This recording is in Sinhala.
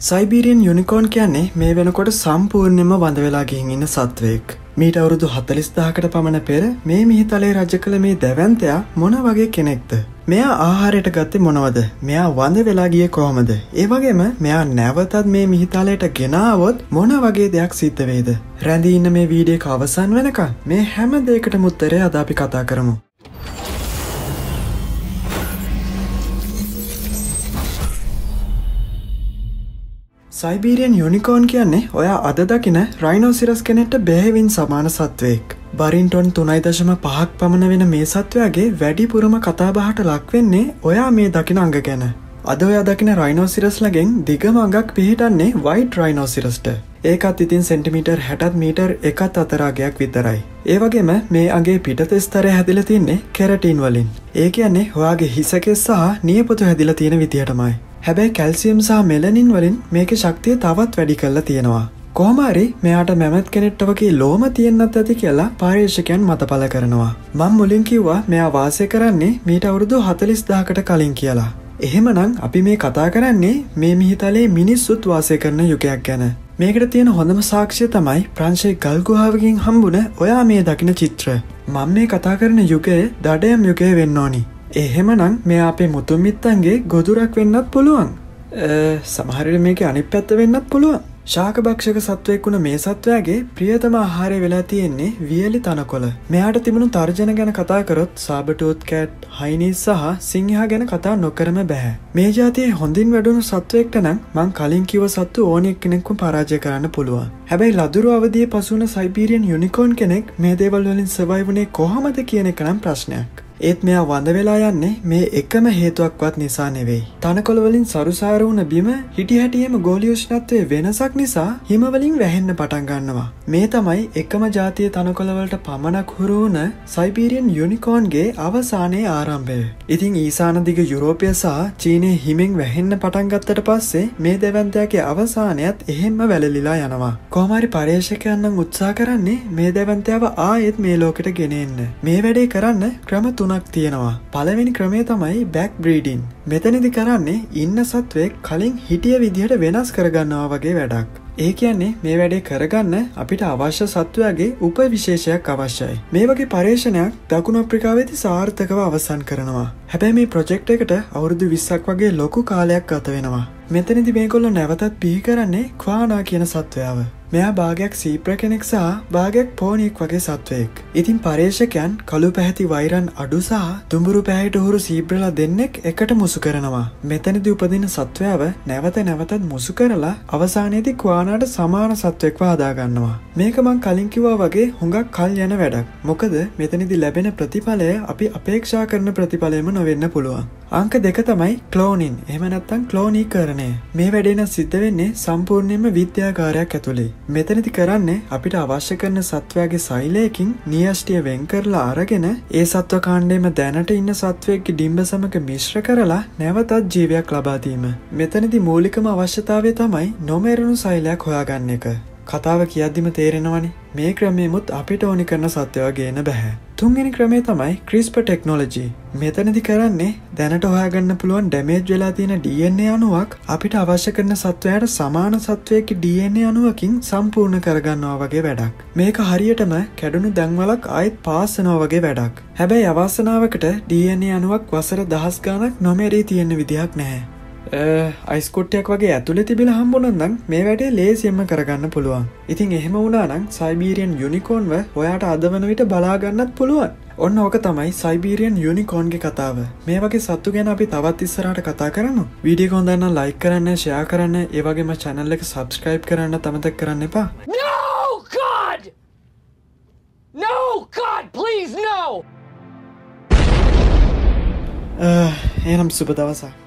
සයිබීරියන් යුනිකෝන් කියන්නේ මේ වෙනකොට සම්පූර්ණයම වඳ වෙලා ගිහින් ඉන්න සත්වයෙක්. මීට අවුරුදු හතලිස්දාහකට පමණ පෙර මේ මිහිතලේ රජ කළ මේ දැවන්තයා මොන වගේ කෙනෙක්ද. මෙයා ආහාරයට ගත්තේ මොනවද මෙයා වඳ වෙලා ගිය කොහොමද. ඒවගේම මෙයා නැවතත් මේ මිහිතාලයට ගෙනාවොත් මොන වගේ දෙයක් සිද්ධ වේද. රැඳී ඉන්න මේ වීඩියක අවසන් වෙනකම් මේ හැම දෙයකට මුත්තරය අද අපි කතා කරමු. සයිබීරියන් යුනිකෝන් කියන්නේ ඔයා අද දකින රයිනෝසිරස් කෙනෙට බෙහෙවින් සමාන සත්වයෙක්. බරින්ටොන් තුනයි දශම පහක් පමණ වෙන මේ සත්වයාගේ වැඩිපුරම කතාබහට ලක්වෙන්නේ ඔයා මේ දකින අඟ ගැන. අද ඔයා දකින රයිනෝසිරස්ලගෙන් දිගම අඟක් පිහිටන්නේ වයිට් රයිනෝසිරස්ට. ඒකත් ඉතින් සෙන්ටිමීටර් හැටත් මීටර් එකත් අතරාගයක් විතරයි. ඒවගේම මේ අගේ පිටත ස්තරය හැදිල තින්නේ කෙරටීන් වලින්. ඒ කියන්නේ හොයාගේ හිසකෙස් සහ නියපොතු හැදිල තියෙන විදිහටමයි. හැබැයි කැල්සියම් සහ මෙලනින් වලින් මේක ශක්තිය තවත් වැඩි කරලා තියෙනවා. කොහමරි මෙයාට මැමත් කෙනෙට්ටවගේ ලෝම තියෙන්න්නත් ඇති කියලා පාර්ේෂකයන් මතපල කරනවා. මං මුලින් කිව්වා මෙයා වාසය කරන්නේ මීට අවුරුදු හතලිස් දාකට කලින් කියලා. එහෙමනං අපි මේ කතා කරන්නේ මේ මිහිතලේ මිනිස්සුත් වාසය කරන යුගයක් ගැන. මේකට තියෙන හොඳම සාක්ෂය තමයි ප්‍රංශය ගල්ගුහාාවකින් හම්බුන ඔයා මේ දකින චිත්‍ර. මං මේ කතා කරන යුගයේ දඩයම් යුගය වෙන්න ඕනි. එහෙමනම් මෙයා අපේ මුතුන්මිත්තන්ගේ ගොදුරක් වෙන්නත් පුළුවන්. සමහරට මේක අනි පැත්ත වෙන්නත් පුළුවන්. ශාක භක්ෂක සත්වයෙක් වුණ මේ සත්වයාගේ ප්‍රියතම ආහාරය වෙලා තියෙන්නේ වියලි තනකොළ. මෙයාට තිබුණු තර්ජන ගැන කතාකරොත් සාබටෝත් කෑට් හයිනිස් සහ සිංහා ගැන කතා නොකරම බැහැ. මේ ජාතියේ හොඳින් වැඩුණු සත්වයෙක්ට නම් මං කලින් කිව සත්තු ඕනෙක් කෙනෙක්කු පරාජය කරන්න පුළුවන්. හැබැයි ලදුරු අවදිය පසුන සයිබීරියන් යුනිකෝන් කෙනෙක් මේ දේවල් වලින් සවයි වුණේ කොහොමද කියන එක නම් ප්‍රශ්නයක්. ඒත් මෙයා වඳ වෙලා යන්නේ මේ එකම හේතුවක්වත් නිසා නෙවෙයි. තනකොළවලින් සරුසාර වුණ බිම හිටි හැටියම ගෝලියෝෂ්ණත්වය වෙනසක් නිසා හිමවලින් වැහෙන්න පටන් ගන්නවා. මේ තමයි එකම ජාතිය තනකොළවලට පමණක් හුරුවන සයිබීරියන් යුනිකෝන්ගේ අවසානයේ ආරම්භය. ඉතින් ඊසානදිග යුරෝපය සහ චීනය හිමෙන් වැහෙන්න පටන්ගත්තට පස්සේ මේ දෙවන්තයාගේ අවසානයත් එහෙම්ම වැලලිලා යනවා. කොහමරි පර්ේෂකයන්නම් උත්සා කරන්නේ මේ දෙවන්තයාව ආයෙත් මේ ලෝකට ගෙනෙන්න. මේ වැඩේ කරන්න ක්‍රම තුන තුනක් තියෙනවා. පළවෙනි ක්‍රමේ තමයි බැක් බ්‍රීඩින් මෙතනිදි කරන්නේ ඉන්න සත්වයක් කලින් හිටිය විදිහට වෙනස් කරගන්නවා වගේ වැඩක්. ඒ කියන්නේ මේ වැඩේ කරගන්න අපිට අවශ්‍ය සත්වයාගේ උප විශේෂයක් අවශ්‍යයි. මේ වගේ පර්ේෂණයක් දකුණු අප්‍රිකාවේති සාර්ථකව අවසන් කරනවා. හැබැයි මේ ප්‍රොජෙක්් එකට අවුරුදු විස්සක් වගේ ලොකු කාලයක් ගත වෙනවා. මෙතනිදි මේකොල්ල නැවතත් පිහි කරන්නේ කවානා කියන සත්වයාව මෙයා භාගයක් සීප්‍ර කෙනෙක් සහ භාගයක් පෝනික් වගේ සත්වයෙක්. ඉතින් පර්ේෂකයන් කළු පැහැති වෛරන් අඩු සහ දුඹුරු පැහැට හුරු සීබ්‍රලා දෙන්නෙක් එකට මුසු කරනවා. මෙතනදි උපදින සත්වයාව නැවත නැවතත් මුසු කරලා අවසානයේදී ක්වානාට සමාන සත්වෙක්ව හදාගන්නවා. මේක මං කලින් කිව්වා වගේ හුඟක් කල් යන වැඩක්. මොකද මෙතනදි ලැබෙන ප්‍රතිඵලය අපි අපේක්ෂා කරන ප්‍රතිඵලයම නොවෙන්න පුළුවන්. අංක දෙක තමයි ක්ලෝනින් එහම නැත්තං ක්ලෝනී කරණය. මේ වැඩේන සිද්ධ වෙන්නේ සම්පූර්ණයම විද්‍යාකාරයක් ඇතුළේ. මෙතනති කරන්නේ අපිට අවශ්‍ය කරන සත්වයාගේ සයිලයකින් නියෂ්ටිය වෙන් කරලා අරගෙන ඒ සත්ව කාණ්ඩේම දැනට ඉන්න සත්වයක්ගේ ඩිම්බ සමක මිශ්‍ර කරලා නැවතත් ජීවයක් ලබාදීම. මෙතනති මූලිකම අවශ්‍යතාවය තමයි නොමෙරුණු සයිලයක් හොයාගන්න එක. කතාව කියද්දිම තේරෙනවනි මේ ක්‍රමයමුත් අපිට ඕනි කරන සත්‍යව ගේන බැහැ. තුන්ගෙන ක්‍රමේ තමයි ක්‍රිස්ප ටෙක්නෝලජී මෙතනදි කරන්නේ දැනට හොයාගන්න පුළුවන් ඩැමේජ් වෙලා තියෙන DNA අනුවක් අපිට අවශ්‍ය කරන සත්වයට සමාන සත්වයක DNA අනුවකින් සම්පූර්ණ කරගන්නවා වගේ වැඩක්. මේක හරියටම කැඩුණු දැන්වලක් ආයෙත් පාසනවා වගේ වැඩක්. හැබැයි අවසනාවකට DNA අනුවක් වසර දහස් ගානක් නොමේරී තියෙන විදිහක් නැහැ. අයිස්කොට්ටයක් වගේ ඇතුළ තිබිල හම්බුනොන්දම් මේ වැඩේ ලේසියම්ම කරගන්න පුළුවන්. ඉතින් එහෙම වුණනම් සයිබීරියන් යුනිකෝන්ව ඔයාට අද වන විට බලාගන්නත් පුළුවන්. ඔන්න ඕක තමයි සයිබීරියන් යුනිකෝන්ගේ කතාව. මේ වගේ සත්තු ගැන අපි තවත් ඉස්සරට කතා කරන්න වීඩිය කොන්දන්න ලයි කරන්න ෂයා කරන්න ඒවගේම චැනල්ල එක සබස්ක්‍රයිබ් කරන්න තමතක් කරන්න එපා. No, God, please, no! එනම් සුප දවසා